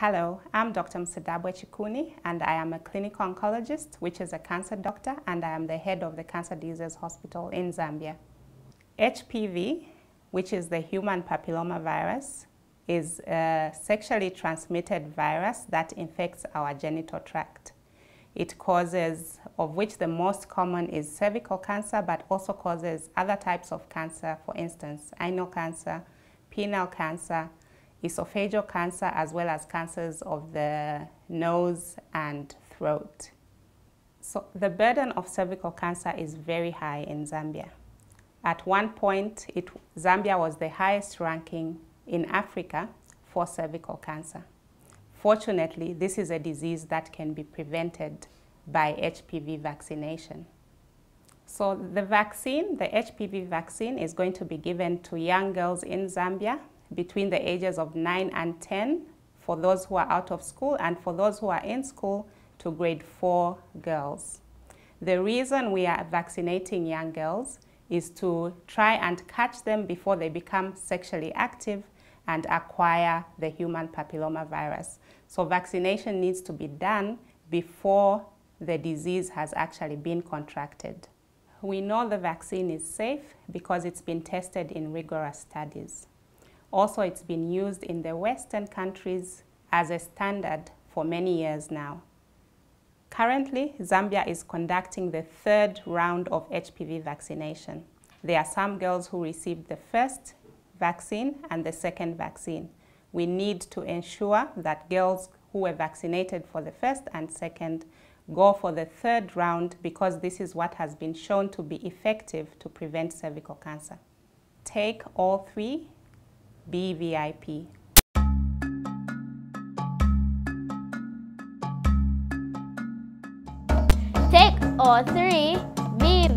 Hello, I'm Dr. Msadabwe Chikuni and I am a clinical oncologist, which is a cancer doctor, and I am the head of the Cancer Disease Hospital in Zambia. HPV, which is the human papilloma virus, is a sexually transmitted virus that infects our genital tract. It causes, of which the most common is cervical cancer, but also causes other types of cancer, for instance, anal cancer, penile cancer, esophageal cancer, as well as cancers of the nose and throat. So the burden of cervical cancer is very high in Zambia. At one point, it, Zambia was the highest ranking in Africa for cervical cancer. Fortunately, this is a disease that can be prevented by HPV vaccination. So the vaccine, the HPV vaccine, is going to be given to young girls in Zambia between the ages of 9 and 10 for those who are out of school and for those who are in school to grade 4 girls. The reason we are vaccinating young girls is to try and catch them before they become sexually active and acquire the human papilloma virus. So vaccination needs to be done before the disease has actually been contracted. We know the vaccine is safe because it's been tested in rigorous studies. Also, it's been used in the Western countries as a standard for many years now. Currently, Zambia is conducting the third round of HPV vaccination. There are some girls who received the first vaccine and the second vaccine. We need to ensure that girls who were vaccinated for the first and second go for the third round because this is what has been shown to be effective to prevent cervical cancer. Take all three, be VIP. Take all three, be